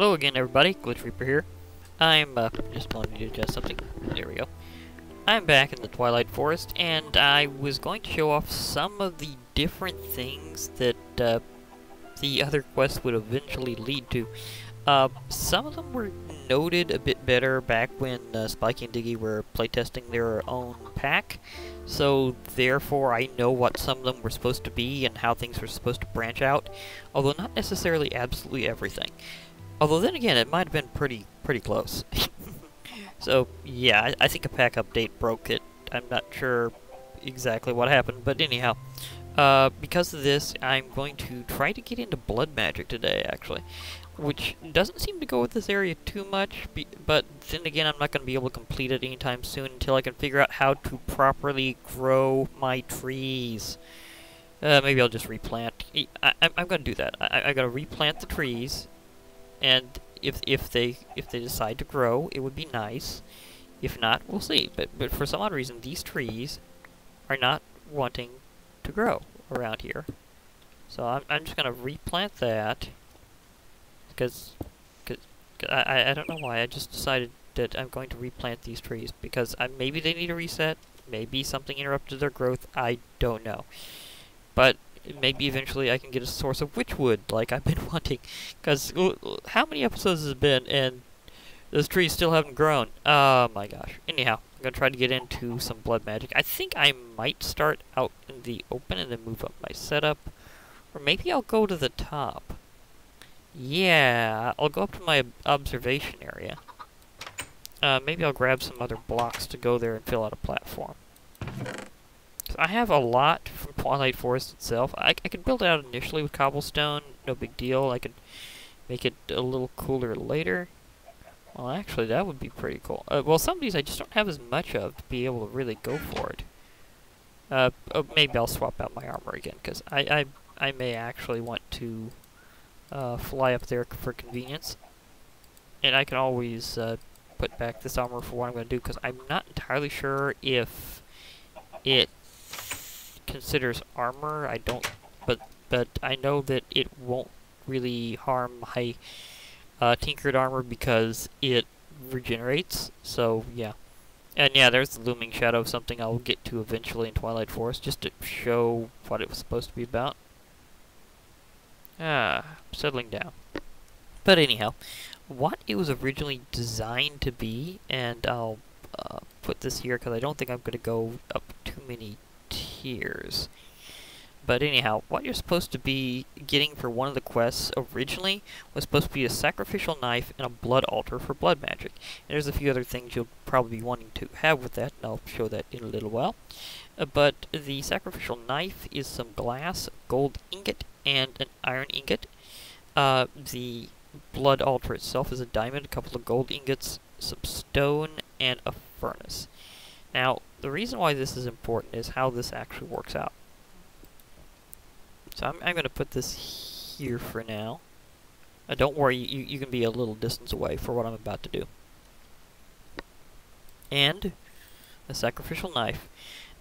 Hello again, everybody. Glitch Reaper here. I'm uh, just wanting to adjust something. There we go. I'm back in the Twilight Forest, and I was going to show off some of the different things that uh, the other quests would eventually lead to. Uh, some of them were noted a bit better back when uh, Spiky and Diggy were playtesting their own pack, so therefore I know what some of them were supposed to be and how things were supposed to branch out, although not necessarily absolutely everything. Although then again, it might have been pretty pretty close. so yeah, I, I, think a pack update broke it. I'm not sure exactly what happened, but anyhow, uh, because of this, I'm going to try to get into blood magic today, actually, which doesn't seem to go with this area too much. but then again, I'm not going to be able to complete it anytime soon until I can figure out how to properly grow my trees. Uh, maybe I'll just replant. I, am going to do that. I, I got to replant the trees and if if they if they decide to grow, it would be nice. If not, we'll see. But but for some odd reason, these trees are not wanting to grow around here. So I'm I'm just gonna replant that because cause, I I don't know why I just decided that I'm going to replant these trees because I, maybe they need a reset, maybe something interrupted their growth. I don't know, but maybe eventually I can get a source of witchwood like I've been wanting. Because how many episodes has it been and those trees still haven't grown? Oh my gosh. Anyhow, I'm going to try to get into some blood magic. I think I might start out in the open and then move up my setup. Or maybe I'll go to the top. Yeah, I'll go up to my observation area. Uh, maybe I'll grab some other blocks to go there and fill out a platform. I have a lot from Twilight Forest itself. I, I could build it out initially with cobblestone, no big deal. I could make it a little cooler later. Well, actually, that would be pretty cool. Uh, well, some of these I just don't have as much of to be able to really go for it. Uh, oh, maybe I'll swap out my armor again, because I, I, I may actually want to uh, fly up there for convenience. And I can always uh, put back this armor for what I'm going to do, because I'm not entirely sure if it considers armor. I don't, but but I know that it won't really harm my uh, tinkered armor because it regenerates. So yeah, and yeah, there's the looming shadow, of something I'll get to eventually in Twilight Forest, just to show what it was supposed to be about. Ah, settling down. But anyhow, what it was originally designed to be, and I'll uh, put this here because I don't think I'm going to go up too many But anyhow, what you're supposed to be getting for one of the quests originally was supposed to be a sacrificial knife and a blood altar for blood magic. And there's a few other things you'll probably be wanting to have with that, and I'll show that in a little while. Uh, but the sacrificial knife is some glass, gold ingot, and an iron ingot. Uh, the blood altar itself is a diamond, a couple of gold ingots, some stone, and a furnace. Now, the reason why this is important is how this actually works out. So I'm, I'm going to put this here for now. Uh, don't worry, you, you can be a little distance away for what I'm about to do. And a sacrificial knife.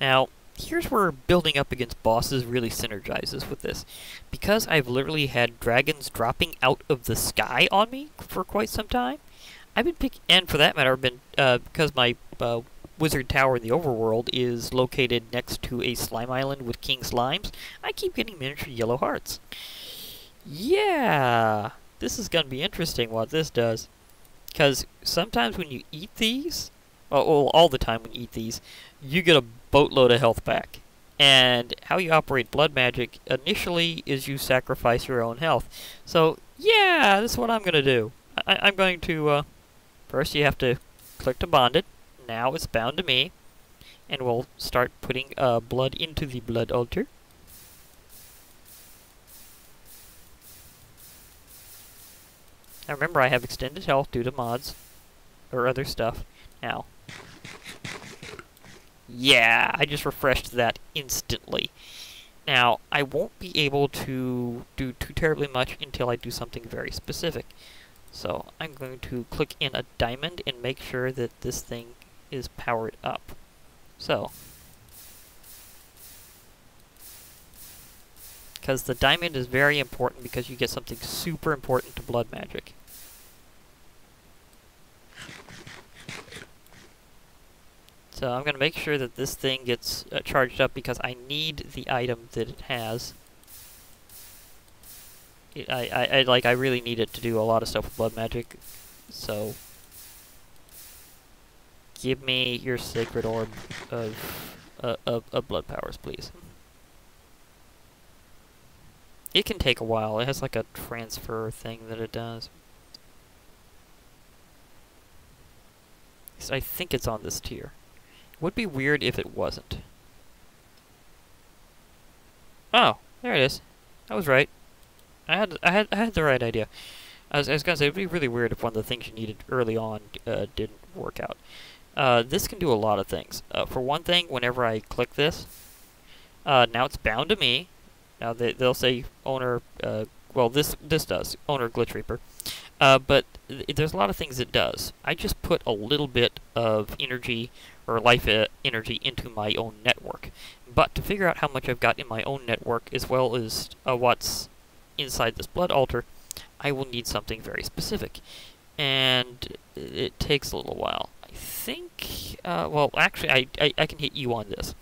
Now, here's where building up against bosses really synergizes with this. Because I've literally had dragons dropping out of the sky on me for quite some time, I've been picking, and for that matter, I've been, uh, because my uh, Wizard Tower in the overworld is located next to a slime island with king slimes, I keep getting miniature yellow hearts. Yeah! This is going to be interesting what this does. Because sometimes when you eat these, well, all the time when you eat these, you get a boatload of health back. And how you operate blood magic initially is you sacrifice your own health. So, yeah, this is what I'm going to do. I am going to, uh, first you have to click to bond it now it's bound to me. And we'll start putting uh, blood into the blood altar. Now remember, I have extended health due to mods or other stuff. Now, yeah, I just refreshed that instantly. Now, I won't be able to do too terribly much until I do something very specific. So, I'm going to click in a diamond and make sure that this thing is powered up. So, because the diamond is very important because you get something super important to blood magic. So I'm going to make sure that this thing gets uh, charged up because I need the item that it has. I, I, I, like, I really need it to do a lot of stuff with blood magic, so give me your sacred orb of, uh, of, of blood powers, please. It can take a while. It has like a transfer thing that it does. I think it's on this tier. It would be weird if it wasn't. Oh, there it is. I was right. I had I had I had the right idea. I was, I was gonna say it'd be really weird if one of the things you needed early on uh, didn't work out. Uh, this can do a lot of things. Uh, for one thing, whenever I click this, uh, now it's bound to me. Now they, they'll say owner. Uh, well, this this does owner glitch reaper. Uh, but th there's a lot of things it does. I just put a little bit of energy or life energy into my own network. But to figure out how much I've got in my own network, as well as what's inside this blood altar, I will need something very specific. And it takes a little while. Think, uh, well, actually, I, I, I, can hit you on this.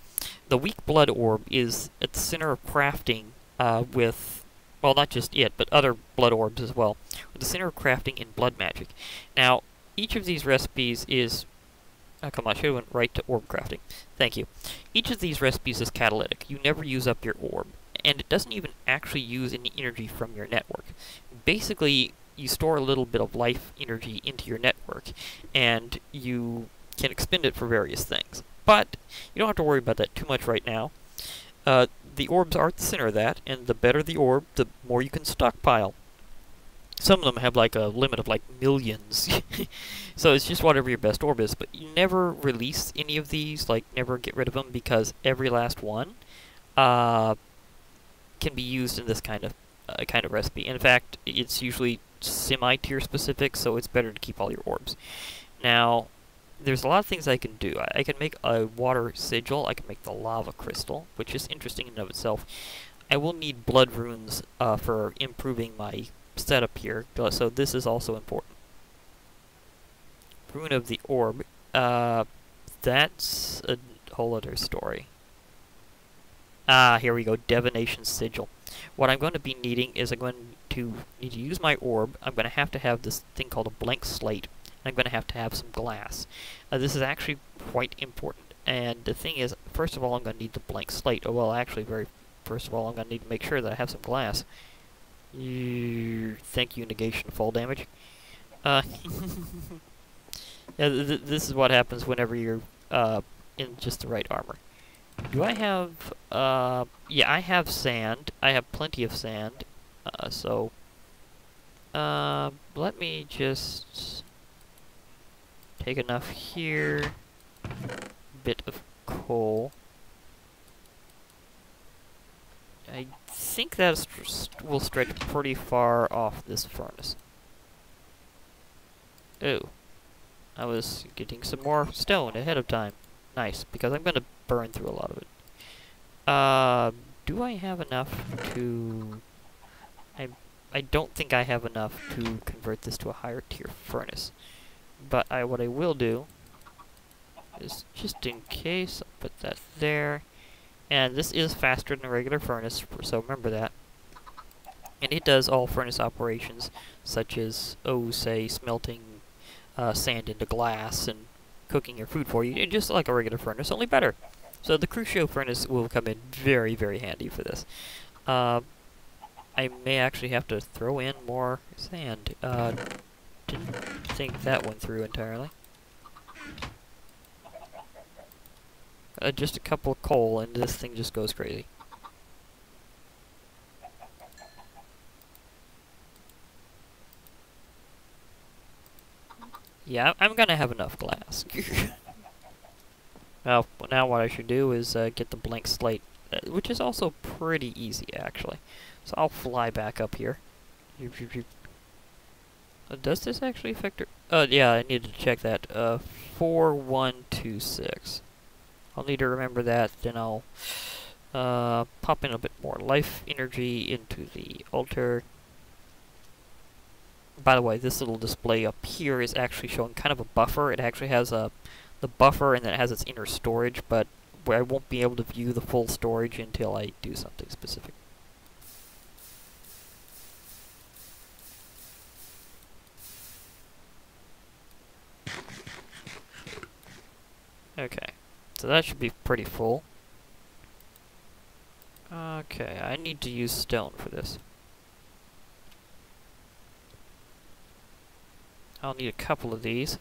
The weak blood orb is at the center of crafting uh, with well, not just it, but other blood orbs as well, with the center of crafting in blood magic. Now, each of these recipes is... Oh, come on, I should have went right to orb crafting. Thank you. Each of these recipes is catalytic. You never use up your orb, and it doesn't even actually use any energy from your network. Basically, you store a little bit of life energy into your and you can expend it for various things. But you don't have to worry about that too much right now. Uh, the orbs are at the center of that, and the better the orb, the more you can stockpile. Some of them have like a limit of like millions. so it's just whatever your best orb is. But you never release any of these, like never get rid of them, because every last one uh, can be used in this kind of uh, kind of recipe. In fact, it's usually semi-tier specific, so it's better to keep all your orbs. Now, there's a lot of things I can do. I, I, can make a water sigil, I can make the lava crystal, which is interesting in and of itself. I will need blood runes uh, for improving my setup here, so this is also important. Rune of the Orb, uh, that's a whole other story. Ah, here we go, Divination Sigil. What I'm going to be needing is I'm going to need to use my orb. I'm going to have to have this thing called a blank slate. I'm going to have to have some glass. Uh, this is actually quite important. And the thing is, first of all, I'm going to need the blank slate. Oh, well, actually, very first of all, I'm going to need to make sure that I have some glass. Thank you, negation fall damage. Uh, yeah, th this is what happens whenever you're uh, in just the right armor. Do I have, uh, yeah, I have sand. I have plenty of sand. Uh, so, uh, let me just Take enough here. Bit of coal. I think that will stretch pretty far off this furnace. Oh. I was getting some more stone ahead of time. Nice, because I'm going to burn through a lot of it. Uh, do I have enough to... I, I don't think I have enough to convert this to a higher tier furnace. But I, what I will do is just in case, I'll put that there. And this is faster than a regular furnace, so remember that. And it does all furnace operations, such as, oh, say, smelting uh, sand into glass and cooking your food for you, just like a regular furnace, only better. So the Crucio furnace will come in very, very handy for this. Uh, I may actually have to throw in more sand. Uh, didn't think that went through entirely. Uh, just a couple of coal and this thing just goes crazy. Yeah, I'm gonna have enough glass. well, now what I should do is uh, get the blank slate, which is also pretty easy, actually. So I'll fly back up here. Uh, does this actually affect her? Uh, yeah, I need to check that. Uh, 4126. I'll need to remember that, then I'll uh, pop in a bit more life energy into the altar. By the way, this little display up here is actually showing kind of a buffer. It actually has a the buffer and then it has its inner storage, but I won't be able to view the full storage until I do something specific. Okay, so that should be pretty full. Okay, I need to use stone for this. I'll need a couple of these.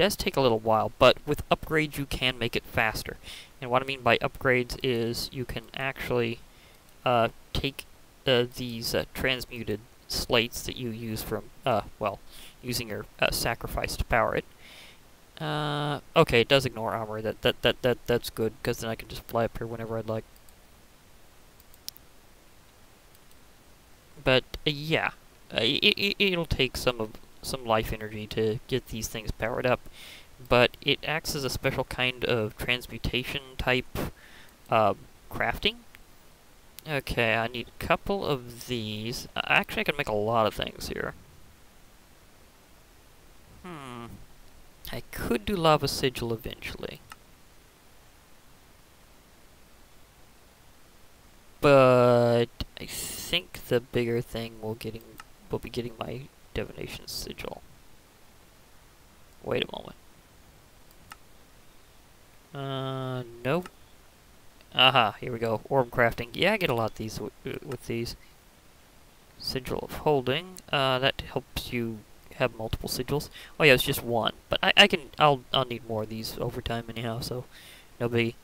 Does take a little while, but with upgrades you can make it faster. And what I mean by upgrades is you can actually uh, take uh, these uh, transmuted slates that you use from, uh, well, using your uh, sacrifice to power it, uh, okay, it does ignore armor. That that that that that's good because then I can just fly up here whenever I'd like. But yeah, it, it it'll take some of some life energy to get these things powered up, but it acts as a special kind of transmutation type uh, crafting. Okay, I need a couple of these. Actually, I can make a lot of things here. Hmm. I could do Lava Sigil eventually. But I think the bigger thing will getting will be getting my divination sigil. Wait a moment. Uh, nope. Aha, here we go. Orb crafting. Yeah, I get a lot of these with these. Sigil of holding. Uh, that helps you have multiple sigils. Oh yeah, it's just one. But I, I can, I'll, I'll need more of these over time anyhow, so no biggie.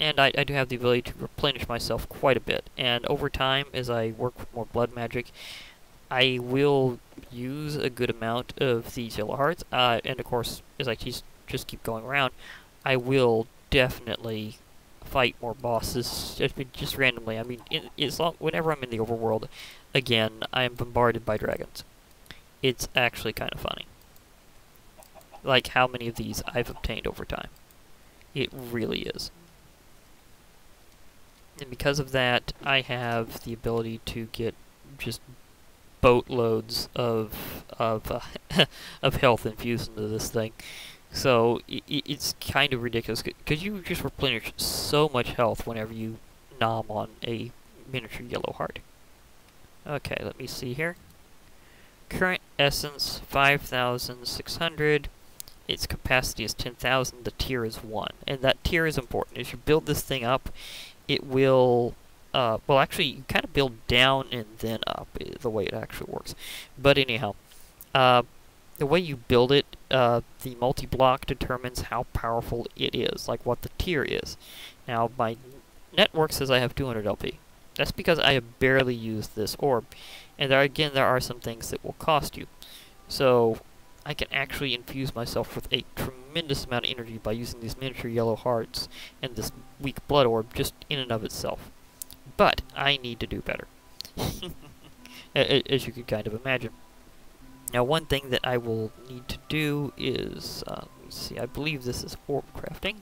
And I, I do have the ability to replenish myself quite a bit. And over time, as I work with more blood magic, I will use a good amount of these yellow hearts. Uh, and of course, as I just, just keep going around, I will definitely fight more bosses just, just randomly. I mean, in, as long, whenever I'm in the overworld, again, I am bombarded by dragons. It's actually kind of funny. Like how many of these I've obtained over time. It really is. And because of that, I have the ability to get just boatloads of of uh, of health infused into this thing. So it's kind of ridiculous because you just replenish so much health whenever you nom on a miniature yellow heart. Okay, let me see here. Current essence 5,600. Its capacity is 10,000. The tier is 1. And that tier is important. As you build this thing up, it will... Uh, well, actually, you kind of build down and then up, the way it actually works. But anyhow, uh, the way you build it, uh, the multi-block determines how powerful it is, like what the tier is. Now, my network says I have 200 LP. That's because I have barely used this orb. And there again, there are some things that will cost you. So, I can actually infuse myself with a tremendous amount of energy by using these miniature yellow hearts and this weak blood orb just in and of itself. But, I need to do better. As you can kind of imagine. Now, one thing that I will need to do is, uh, let see, I believe this is orb crafting.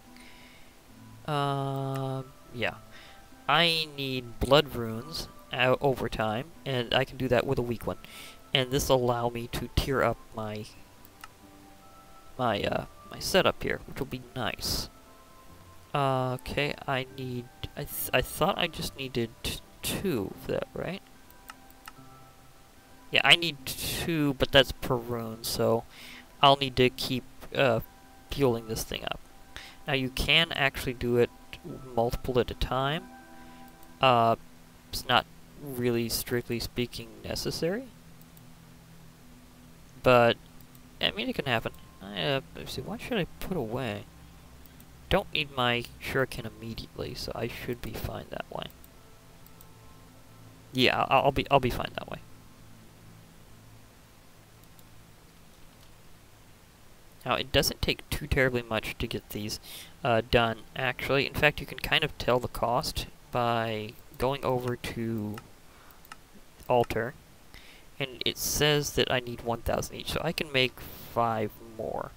Uh, yeah. I need blood runes uh, over time, and I can do that with a weak one. And this will allow me to tier up my my uh, my setup here, which will be nice. Uh, okay, I need. I th I thought I just needed two of that, right? Yeah, I need two, but that's per rune, so I'll need to keep uh, fueling this thing up. Now you can actually do it multiple at a time. Uh, it's not really, strictly speaking, necessary. But, I mean, it can happen. Uh, let's see, what should I put away? Don't need my shuriken immediately, so I should be fine that way. Yeah, I'll, I'll be I'll be fine that way. Now, it doesn't take too terribly much to get these uh, done, actually. In fact, you can kind of tell the cost by going over to altar, and it says that I need 1,000 each, so I can make 5 more.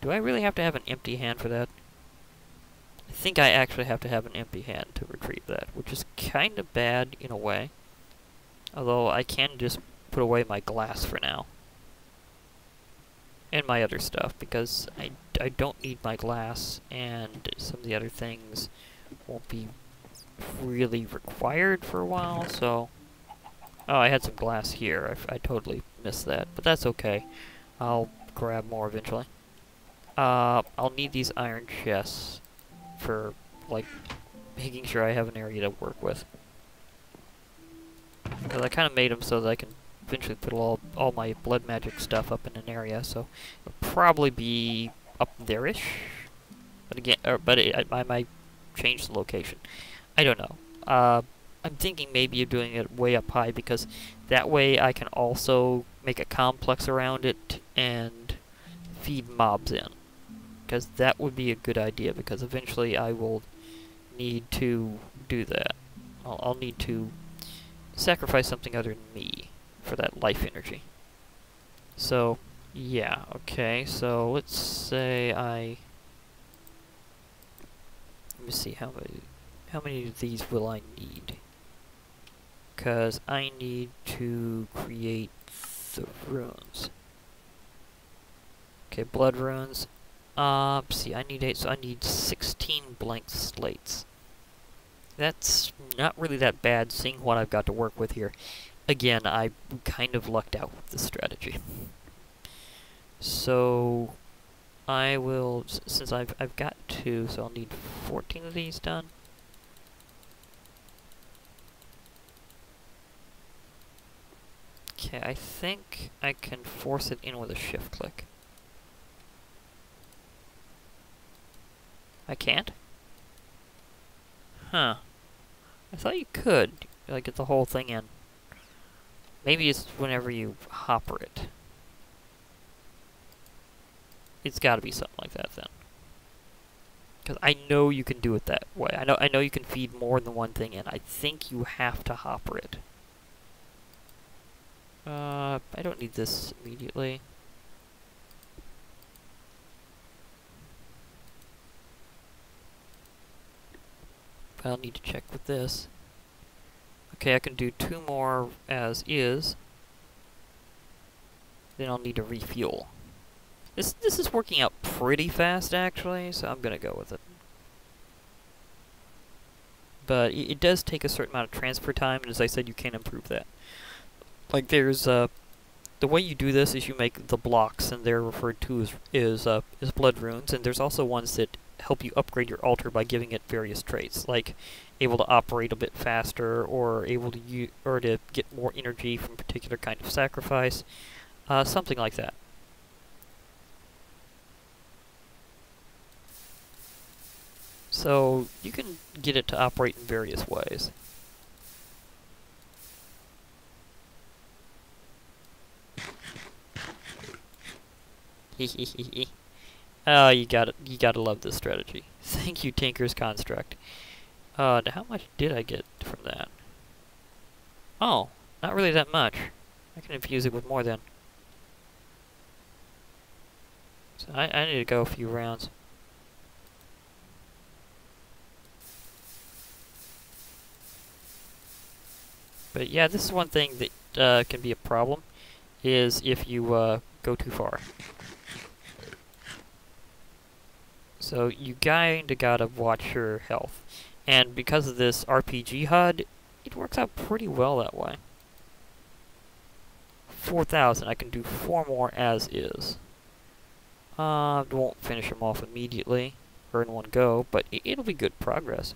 Do I really have to have an empty hand for that? I think I actually have to have an empty hand to retrieve that, which is kind of bad in a way. Although I can just put away my glass for now. And my other stuff, because I, I don't need my glass, and some of the other things won't be really required for a while, so... Oh, I had some glass here. I, I totally missed that, but that's okay. I'll grab more eventually. Uh, I'll need these iron chests for, like, making sure I have an area to work with. Because I kind of made them so that I can eventually put all, all my blood magic stuff up in an area, so it'll probably be up there-ish. But again, er, but it, I, I, might change the location. I don't know. Uh, I'm thinking maybe of doing it way up high because that way I can also make a complex around it and feed mobs in. Because that would be a good idea because eventually I will need to do that. I'll, I'll need to sacrifice something other than me for that life energy. So, yeah, okay, so let's say I... Let me see, how many, how many of these will I need? Because I need to create the runes. Okay, blood runes. Uh, see, I need eight, so I need 16 blank slates. That's not really that bad, seeing what I've got to work with here. Again, I kind of lucked out with this strategy. So, I will, since I've, I've got two, so I'll need 14 of these done. Okay, I think I can force it in with a shift click. I can't? Huh. I thought you could, like, get the whole thing in. Maybe it's whenever you hopper it. It's gotta be something like that, then. Because I know you can do it that way. I know I know you can feed more than one thing in. I think you have to hopper it. Uh, I don't need this immediately. I'll need to check with this. Okay, I can do two more as is. Then I'll need to refuel. This this is working out pretty fast, actually, so I'm gonna go with it. But it, it does take a certain amount of transfer time, and as I said, you can't improve that. Like, there's, uh, the way you do this is you make the blocks, and they're referred to as, is, uh, blood runes, and there's also ones that help you upgrade your altar by giving it various traits, like able to operate a bit faster, or able to use, or to get more energy from particular kind of sacrifice, uh, something like that. So you can get it to operate in various ways. Oh, you got You gotta love this strategy. Thank you, Tinker's Construct. Uh, how much did I get from that? Oh, not really that much. I can infuse it with more then. So I, I need to go a few rounds. But yeah, this is one thing that uh, can be a problem, is if you uh, go too far. So you kinda gotta watch your health. And because of this RPG HUD, it works out pretty well that way. 4,000, I can do four more as is. Uh, won't finish them off immediately, or in one go, but it'll be good progress.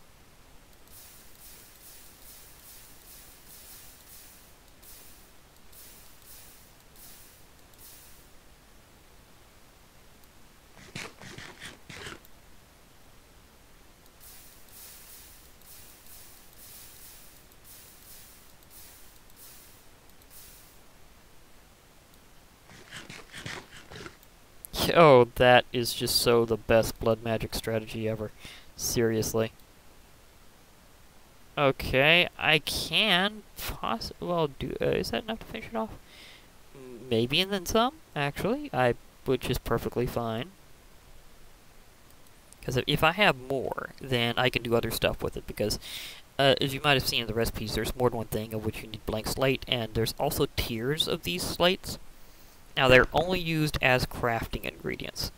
Oh, that is just so the best blood magic strategy ever. Seriously. Okay, I can possibly, well, do, uh, is that enough to finish it off? Maybe and then some, actually, I, which is perfectly fine. Because if, I have more, then I can do other stuff with it, because uh, as you might have seen in the recipes, there's more than one thing of which you need blank slate, and there's also tiers of these slates. Now, they're only used as crafting ingredients.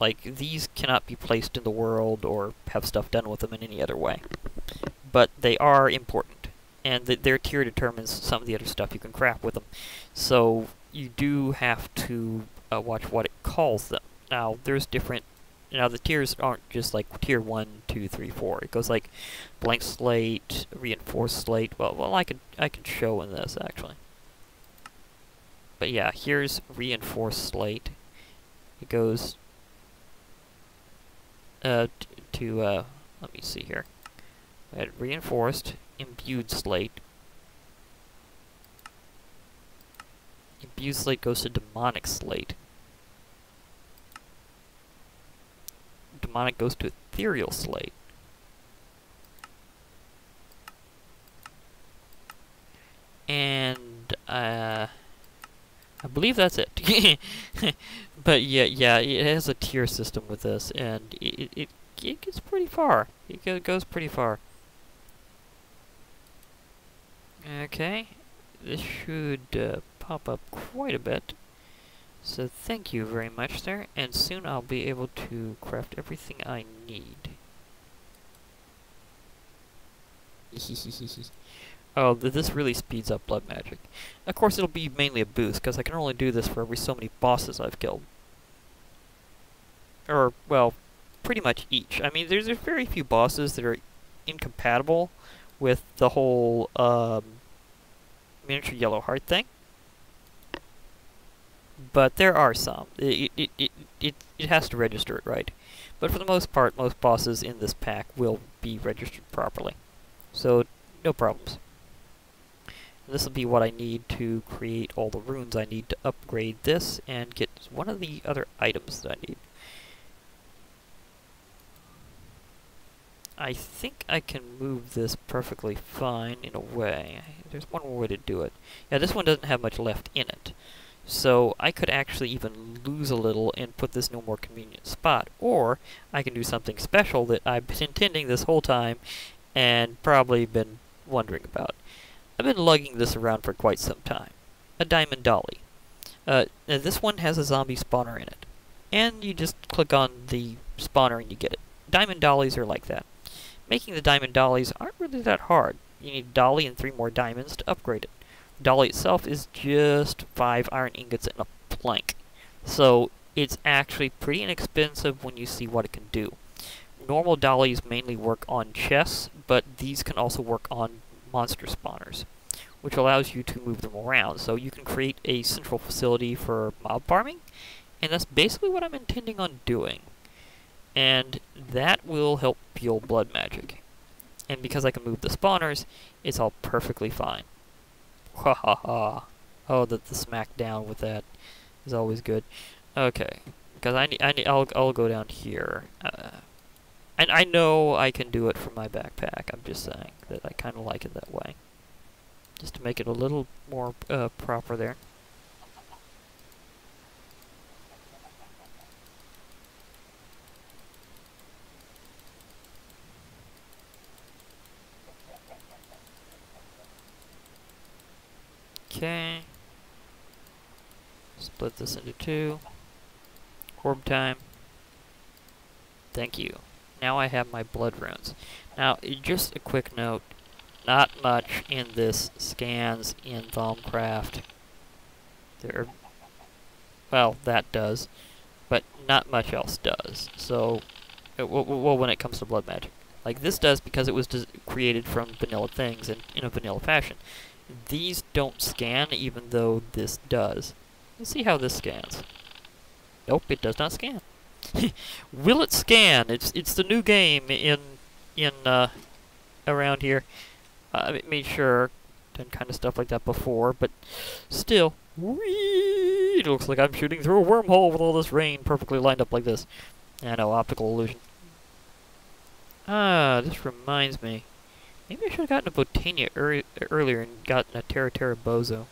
Like, these cannot be placed in the world or have stuff done with them in any other way. But they are important, and th their tier determines some of the other stuff you can craft with them. So, you do have to uh, watch what it calls them. Now, there's different now the tiers aren't just like tier 1, 2, 3, 4. It goes like blank slate, reinforced slate. Well, well, I could I could show in this actually. But yeah, here's reinforced slate. It goes uh, to uh, let me see here. Had reinforced, imbued slate. Imbued slate goes to demonic slate. demonic goes to ethereal slate. And, uh, I believe that's it. but yeah, yeah, it has a tier system with this, and it, it, it gets pretty far. It goes pretty far. Okay, this should uh, pop up quite a bit. So thank you very much there, and soon I'll be able to craft everything I need. oh, this really speeds up blood magic. Of course it'll be mainly a boost, because I can only do this for every so many bosses I've killed. Or, well, pretty much each. I mean, there's, there's very few bosses that are incompatible with the whole, um, miniature yellow heart thing but there are some. It, it, it, it, it has to register it right. But for the most part, most bosses in this pack will be registered properly. So, no problems. This will be what I need to create all the runes I need to upgrade this and get one of the other items that I need. I think I can move this perfectly fine in a way. There's one more way to do it. Yeah, this one doesn't have much left in it. So I could actually even lose a little and put this in a more convenient spot. Or I can do something special that I've been intending this whole time and probably been wondering about. I've been lugging this around for quite some time. A diamond dolly. Uh, this one has a zombie spawner in it. And you just click on the spawner and you get it. Diamond dollies are like that. Making the diamond dollies aren't really that hard. You need a dolly and three more diamonds to upgrade it The dolly itself is just five iron ingots and a plank. So it's actually pretty inexpensive when you see what it can do. Normal dollies mainly work on chests, but these can also work on monster spawners, which allows you to move them around. So you can create a central facility for mob farming, and that's basically what I'm intending on doing. And that will help fuel blood magic. And because I can move the spawners, it's all perfectly fine. Ha ha ha. Oh, the, the smackdown with that is always good. Okay. Because I I I'll, I'll go down here. Uh, and I know I can do it from my backpack. I'm just saying that I kind of like it that way. Just to make it a little more uh, proper there. Okay. Split this into two. Orb time. Thank you. Now I have my blood runes. Now, just a quick note. Not much in this scans in Thaumcraft. There, well, that does, but not much else does. So, uh, well, when it comes to blood magic, like this does because it was created from vanilla things and in a vanilla fashion. These don't scan, even though this does. Let's see how this scans. Nope, it does not scan. Will it scan? It's it's the new game in in uh, around here. Uh, I mean, sure, done kind of stuff like that before, but still, whee, it looks like I'm shooting through a wormhole with all this rain perfectly lined up like this. I know, optical illusion. Ah, this reminds me. Maybe I should have gotten a Botania er earlier and gotten a Terra Terra Bozo.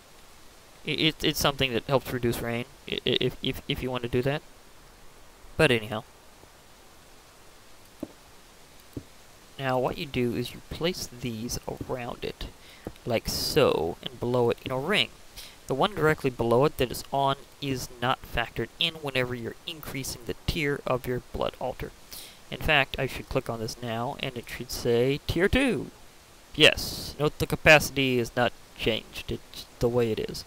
It, it, it's something that helps reduce rain, if, if, if you want to do that. But anyhow. Now what you do is you place these around it, like so, and below it in a ring. The one directly below it that is on is not factored in whenever you're increasing the tier of your blood altar. In fact, I should click on this now, and it should say Tier 2. Yes, note the capacity is not changed, it's the way it is.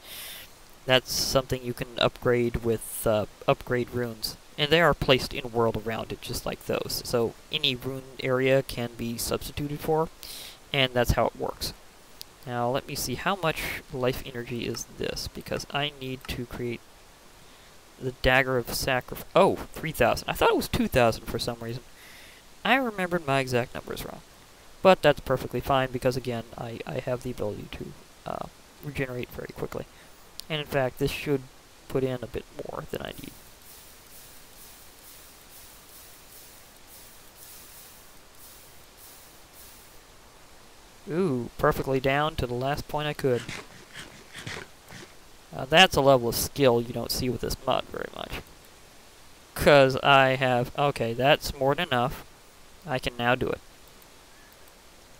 That's something you can upgrade with uh, upgrade runes. And they are placed in a world around it, just like those. So any rune area can be substituted for, and that's how it works. Now let me see, how much life energy is this? Because I need to create the Dagger of Sacrifice. Oh, 3,000. I thought it was 2,000 for some reason. I remembered my exact numbers wrong. But that's perfectly fine because, again, I, I have the ability to uh, regenerate very quickly. And in fact, this should put in a bit more than I need. Ooh, perfectly down to the last point I could. Uh, that's a level of skill you don't see with this mod very much. Because I have... Okay, that's more than enough. I can now do it.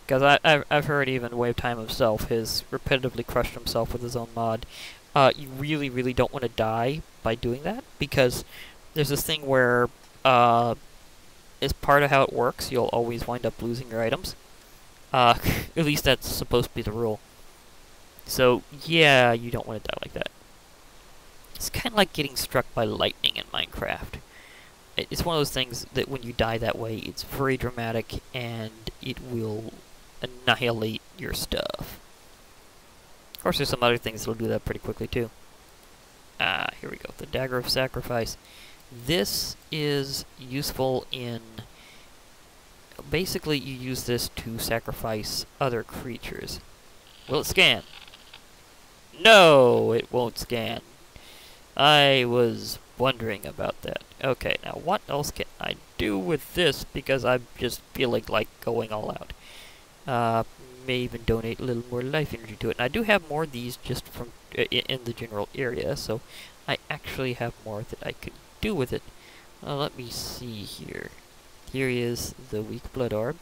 Because I've, I've heard even WayofTime himself has repetitively crushed himself with his own mod. Uh, you really, really don't want to die by doing that, because there's this thing where, uh, as part of how it works, you'll always wind up losing your items. Uh, at least that's supposed to be the rule. So, yeah, you don't want to die like that. It's kind of like getting struck by lightning in Minecraft. It's one of those things that when you die that way, it's very dramatic, and it will annihilate your stuff. Of course, there's some other things that'll do that pretty quickly, too. Ah, here we go. The Dagger of Sacrifice. This is useful in... Basically, you use this to sacrifice other creatures. Will it scan? No, it won't scan. I was wondering about that. Okay, now what else can I do with this because I'm just feeling like going all out. Uh, may even donate a little more life energy to it. And I do have more of these just from uh, in the general area, so I actually have more that I could do with it. Uh, let me see here. Here is the weak blood orb.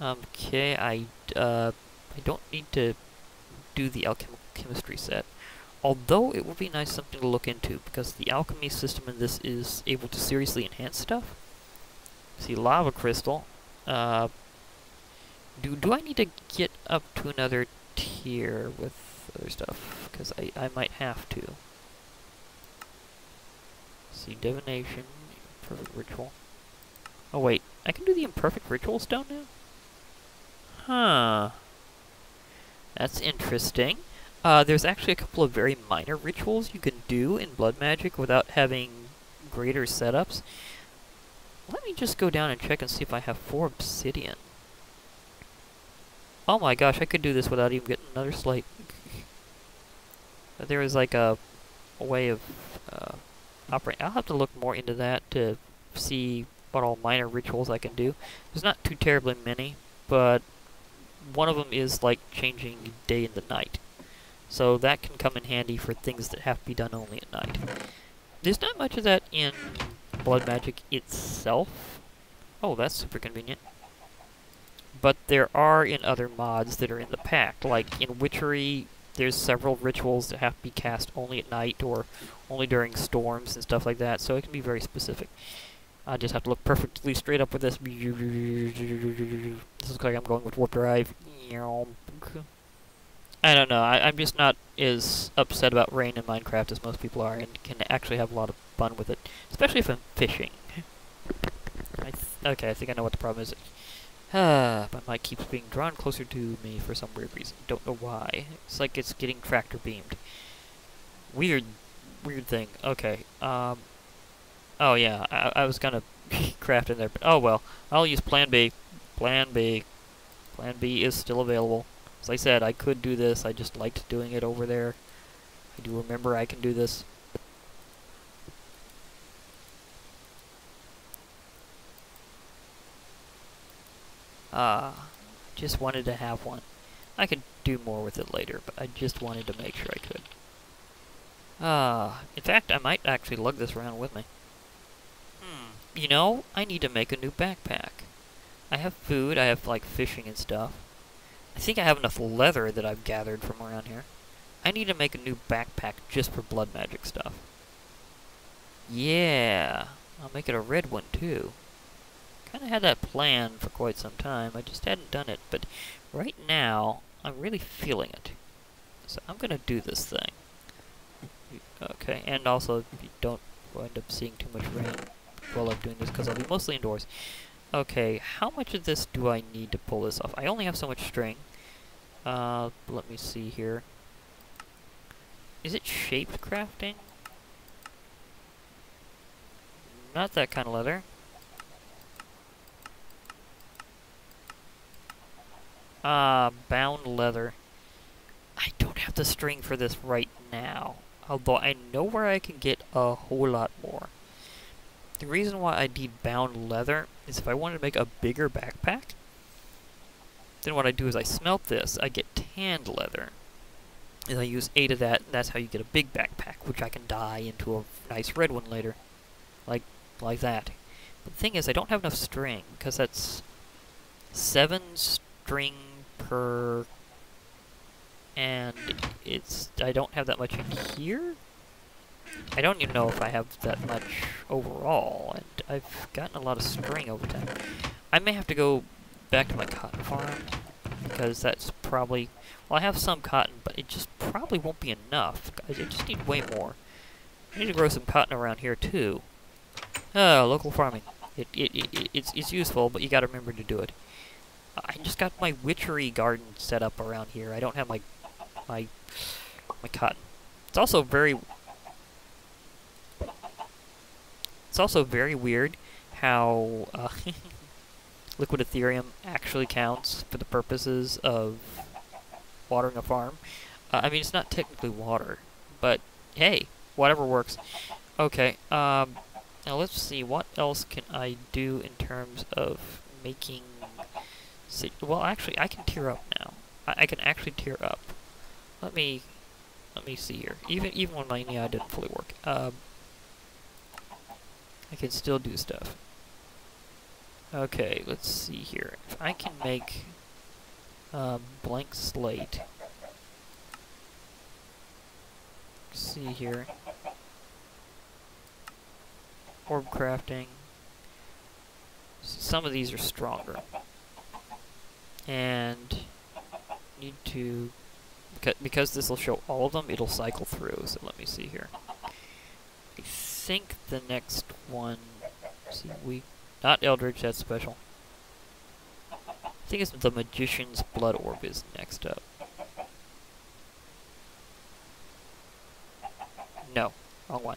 Okay, I uh, I don't need to do the alchemistry set. Although it would be nice something to look into, because the alchemy system in this is able to seriously enhance stuff. See, lava crystal. Uh, do do I need to get up to another tier with other stuff? Because I, I might have to. See, divination, perfect ritual. Oh wait, I can do the imperfect ritual stone now? Huh. That's interesting. Uh, there's actually a couple of very minor rituals you can do in Blood Magic without having greater setups. Let me just go down and check and see if I have four obsidian. Oh my gosh, I could do this without even getting another slate. there is like a, a way of uh, operating. I'll have to look more into that to see what all minor rituals I can do. There's not too terribly many, but one of them is like changing day into night. So that can come in handy for things that have to be done only at night. There's not much of that in Blood Magic itself. Oh, that's super convenient but there are in other mods that are in the pack. Like in Witchery, there's several rituals that have to be cast only at night or only during storms and stuff like that, so it can be very specific. I just have to look perfectly straight up with this. This looks like I'm going with Warp Drive. I don't know, I, am just not as upset about rain in Minecraft as most people are, and can actually have a lot of fun with it, especially if I'm fishing. I okay, I think I know what the problem is. Ah, my mic keeps being drawn closer to me for some weird reason. Don't know why. It's like it's getting tractor beamed. Weird, weird thing. Okay, um... Oh yeah, I, I was gonna craft in there, but oh well. I'll use Plan B. Plan B. Plan B is still available. As I said, I could do this, I just liked doing it over there. I do remember I can do this. Ah, uh, just wanted to have one. I could do more with it later, but I just wanted to make sure I could. Ah, uh, in fact, I might actually lug this around with me. You know, I need to make a new backpack. I have food, I have, like, fishing and stuff. I think I have enough leather that I've gathered from around here. I need to make a new backpack just for blood magic stuff. Yeah, I'll make it a red one, too. Kind of had that plan for quite some time, I just hadn't done it, but right now, I'm really feeling it. So I'm gonna do this thing. Okay, and also, you don't wind up seeing too much rain while I'm doing this, because I'll be mostly indoors. Okay, how much of this do I need to pull this off? I only have so much string. Uh, let me see here. Is it shaped crafting? Not that kind of leather. Ah, uh, bound leather. I don't have the string for this right now. Although I know where I can get a whole lot more. The reason why I need bound leather is if I wanted to make a bigger backpack, then what I do is I smelt this, I get tanned leather. And I use eight of that, and that's how you get a big backpack, which I can dye into a nice red one later. Like, like that. But the thing is, I don't have enough string, because that's seven string per... And it's... I don't have that much in here? I don't even know if I have that much overall, and I've gotten a lot of string over time. I may have to go back to my cotton farm, because that's probably... Well, I have some cotton, but it just probably won't be enough. I just need way more. I need to grow some cotton around here, too. Oh, local farming. It, it, it, it's, it's useful, but you gotta remember to do it. I just got my witchery garden set up around here. I don't have my, my, my cotton. It's also very It's also very weird how uh, liquid Ethereum actually counts for the purposes of watering a farm. Uh, I mean, it's not technically water, but hey, whatever works. Okay, um, now let's see, what else can I do in terms of making... Well, actually, I can tier up now. I, I, can actually tier up. Let me... Let me see here. Even even when my NEI didn't fully work. Um, I can still do stuff. Okay, let's see here. If I can make a blank slate. see here. Orb crafting. Some of these are stronger. And need to because this will show all of them, it'll cycle through. So let me see here think the next one... See, we... Not Eldritch, that's special. I think it's the Magician's Blood Orb is next up. No, wrong one.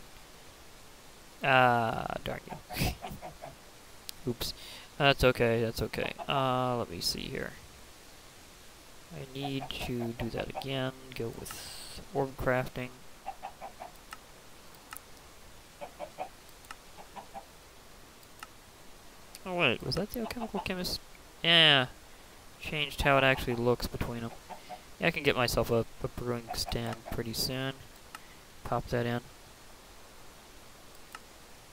Ah, uh, darn you. Oops. That's okay, that's okay. Uh, let me see here. I need to do that again, go with orb crafting. Oh wait, was that the alchemical chemist? Yeah, changed how it actually looks between them. Yeah, I can get myself a, a brewing stand pretty soon. Pop that in.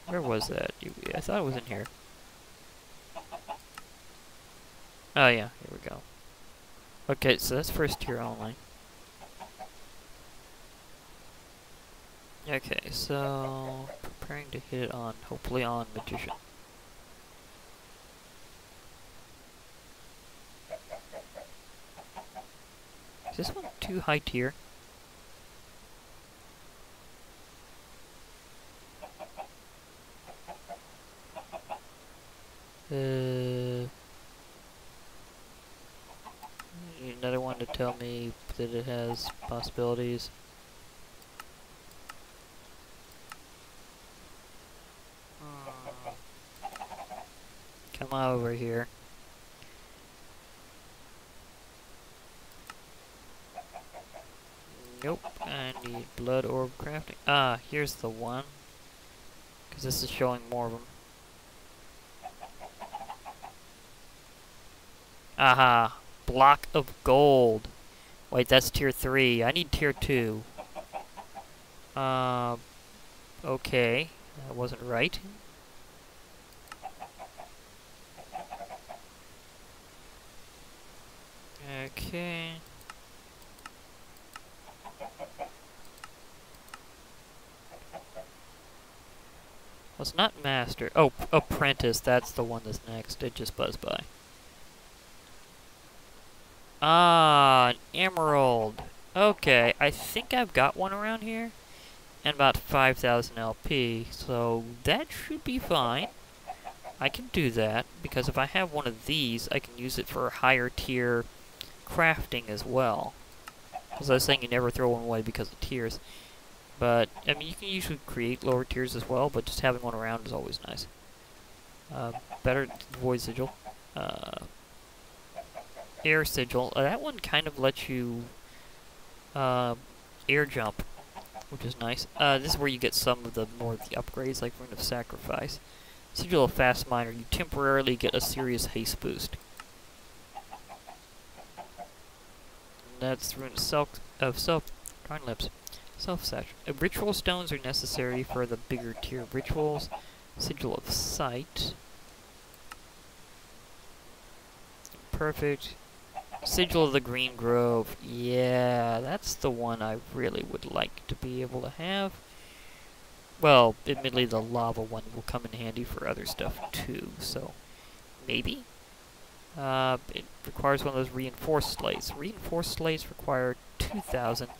Where was that? I thought it was in here. Oh yeah, here we go. Okay, so that's first tier only. Okay, so preparing to hit it on, hopefully on Magician. This one too high tier? Uh, another one to tell me that it has possibilities. Hmm. Come over here. Nope, I need blood orb crafting. Ah, here's the one. Because this is showing more of them. Aha, block of gold. Wait, that's tier 3. I need tier 2. Uh, okay. That wasn't right. Okay. Well, not master. Oh, apprentice. That's the one that's next. It just buzzed by. Ah, an emerald. Okay, I think I've got one around here. And about 5,000 LP, so that should be fine. I can do that, because if I have one of these, I can use it for higher tier crafting as well. As I was saying, you never throw one away because of tiers. But, I mean, you can usually create lower tiers as well, but just having one around is always nice. Uh, better Void Sigil. Uh, air Sigil. Uh, that one kind of lets you uh, air jump, which is nice. Uh, this is where you get some of the more of the upgrades, like Rune of Sacrifice. Sigil of Fast Miner, you temporarily get a serious haste boost. That's Rune of Self, of Darn Lips. Self-saturate. Uh, ritual stones are necessary for the bigger tier rituals. Sigil of Sight. Perfect. Sigil of the Green Grove. Yeah, that's the one I really would like to be able to have. Well, admittedly, the lava one will come in handy for other stuff too, so maybe. Uh, it requires one of those reinforced slates. Reinforced slates require 2,000, and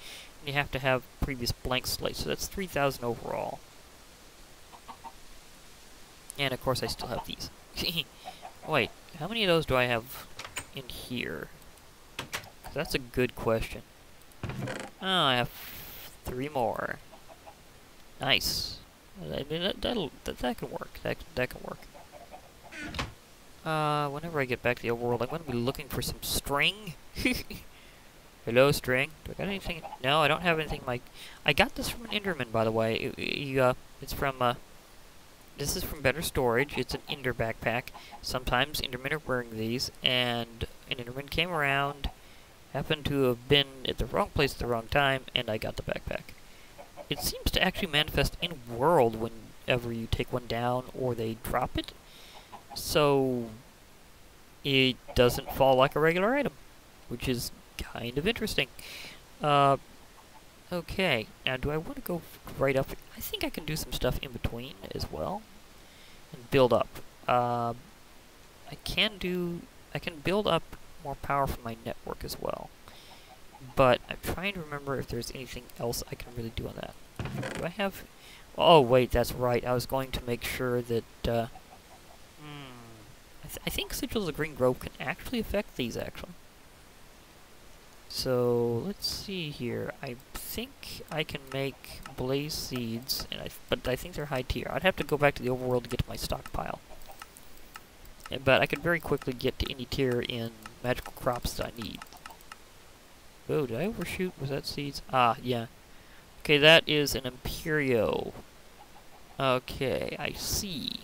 you have to have previous blank slates, so that's 3,000 overall. And of course, I still have these. Wait, how many of those do I have in here? That's a good question. Oh, I have three more. Nice. That, that'll, that, that can work. That, that can work. Uh, whenever I get back to the overworld, I'm going to be looking for some string. Hello, string. Do I got anything? No, I don't have anything like... I got this from an Enderman, by the way. Uh, it's from, uh... This is from Better Storage. It's an Ender backpack. Sometimes Endermen are wearing these, and an Enderman came around, happened to have been at the wrong place at the wrong time, and I got the backpack. It seems to actually manifest in world whenever you take one down or they drop it. So it doesn't fall like a regular item, which is kind of interesting. Uh, okay, now do I want to go right up? I think I can do some stuff in between as well and build up. Uh, I can do, I can build up more power from my network as well. But I'm trying to remember if there's anything else I can really do on that. Do I have... Oh, wait, that's right. I was going to make sure that... Uh, hmm, I, th I think Sigils of Green Grove can actually affect these, actually. So, let's see here. I think I can make Blaze Seeds, and I but I think they're high tier. I'd have to go back to the overworld to get to my stockpile. But I could very quickly get to any tier in magical crops that I need. Oh, did I overshoot? Was that seeds? Ah, yeah. Okay, that is an Imperio. Okay, I see.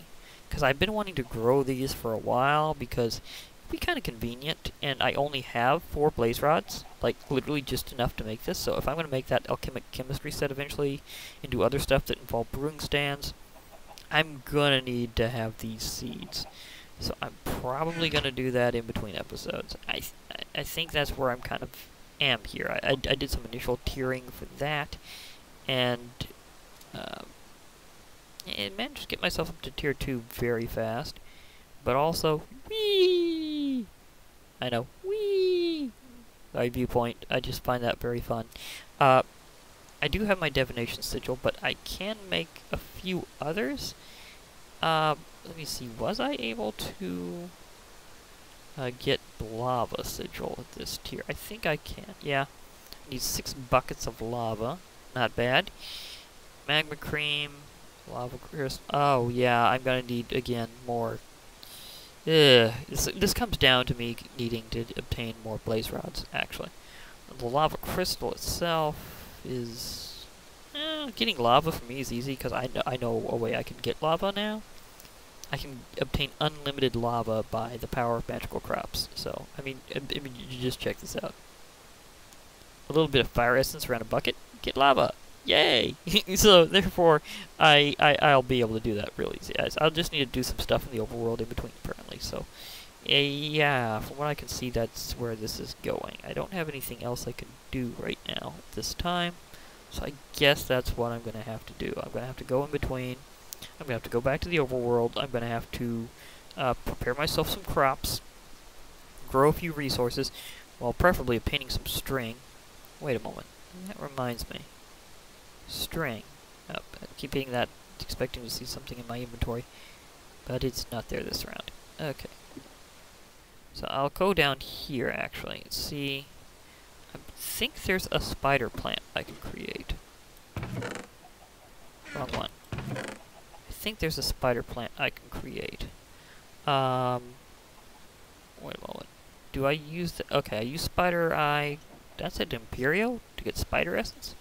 Because I've been wanting to grow these for a while because be kind of convenient, and I only have four blaze rods, like literally just enough to make this. So if I'm going to make that alchemic chemistry set eventually and do other stuff that involve brewing stands, I'm going to need to have these seeds. So I'm probably going to do that in between episodes. I, th I think that's where I'm kind of am here. I, I, did some initial tiering for that, and uh, and managed to get myself up to tier 2 very fast. But also, wee! I know, wee! My viewpoint, I just find that very fun. Uh, I do have my divination sigil, but I can make a few others. Uh, let me see, was I able to uh, get lava sigil at this tier? I think I can, yeah. Need six buckets of lava. Not bad. Magma cream, lava crystal. Oh, yeah, I'm gonna need, again, more. Ugh. This, this comes down to me needing to obtain more blaze rods, actually. The lava crystal itself is... Eh, getting lava for me is easy, because I, know, I know a way I can get lava now. I can obtain unlimited lava by the power of magical crops. So, I mean, I, I mean, you just check this out. A little bit of fire essence around a bucket, get lava. Yay! so, therefore, I, I, I'll be able to do that real easy. I'll just need to do some stuff in the overworld in between, apparently. So, yeah, from what I can see, that's where this is going. I don't have anything else I can do right now this time, so I guess that's what I'm going to have to do. I'm going to have to go in between. I'm going to have to go back to the overworld. I'm going to have to uh, prepare myself some crops, grow a few resources, while preferably obtaining some string. Wait a moment. That reminds me. String. Oh, I keep hitting that, expecting to see something in my inventory, but it's not there this round. Okay. So I'll go down here, actually, and see... I think there's a spider plant I can create. Wrong one. I think there's a spider plant I can create. Um... Wait a moment. Do I use the... Okay, I use spider eye... That's an Imperio To get spider essence?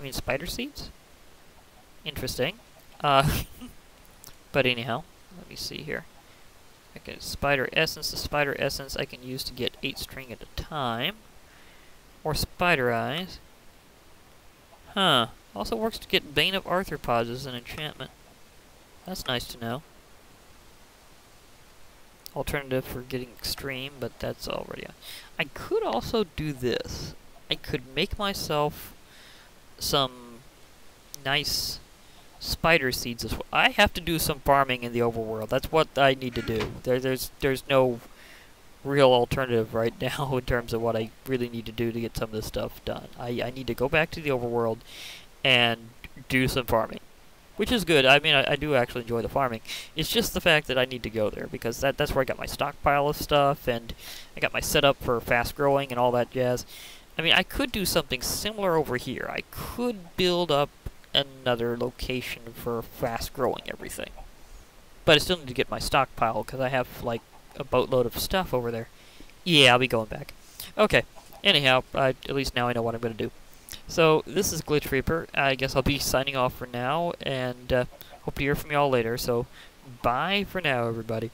I mean spider seeds? Interesting. Uh... but anyhow, let me see here. I can spider essence. The spider essence I can use to get 8 string at a time. Or spider eyes. Huh. Also works to get Bane of Arthropods as an enchantment. That's nice to know. Alternative for getting extreme, but that's already. I could also do this. I could make myself some nice spider seeds as well. I have to do some farming in the overworld. That's what I need to do. There, there's there's no real alternative right now in terms of what I really need to do to get some of this stuff done. I, I need to go back to the overworld and do some farming. Which is good. I mean, I, I do actually enjoy the farming. It's just the fact that I need to go there, because that, that's where I got my stockpile of stuff, and I got my setup for fast growing and all that jazz. I mean, I could do something similar over here. I could build up another location for fast growing everything. But I still need to get my stockpile because I have like a boatload of stuff over there. Yeah, I'll be going back. Okay. Anyhow, I, at least now I know what I'm going to do. So, this is Glitch Reaper. I guess I'll be signing off for now, and uh, hope to hear from you all later. So, bye for now, everybody.